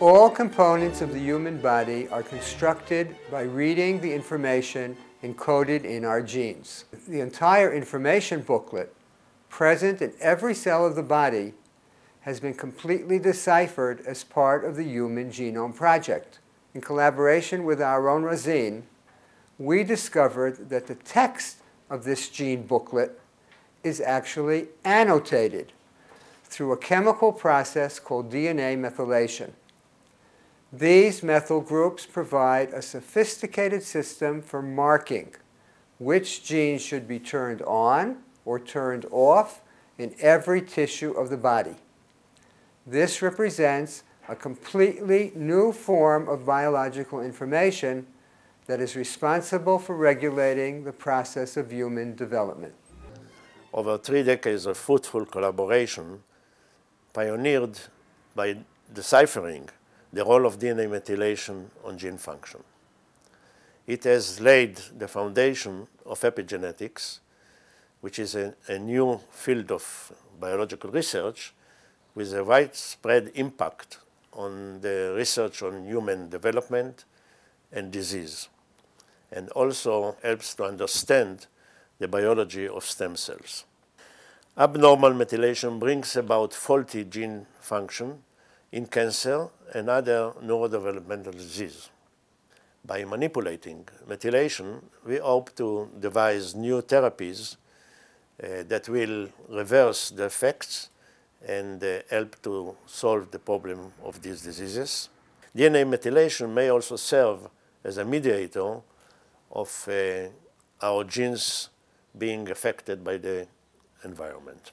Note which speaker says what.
Speaker 1: All components of the human body are constructed by reading the information encoded in our genes. The entire information booklet present in every cell of the body has been completely deciphered as part of the Human Genome Project. In collaboration with Aharon Razin, we discovered that the text of this gene booklet is actually annotated through a chemical process called DNA methylation. These methyl groups provide a sophisticated system for marking which genes should be turned on or turned off in every tissue of the body. This represents a completely new form of biological information that is responsible for regulating the process of human development.
Speaker 2: Over three decades of fruitful collaboration, pioneered by deciphering the role of DNA methylation on gene function. It has laid the foundation of epigenetics, which is a, a new field of biological research with a widespread impact on the research on human development and disease, and also helps to understand the biology of stem cells. Abnormal methylation brings about faulty gene function in cancer and other neurodevelopmental disease. By manipulating methylation, we hope to devise new therapies uh, that will reverse the effects and uh, help to solve the problem of these diseases. DNA methylation may also serve as a mediator of uh, our genes being affected by the environment.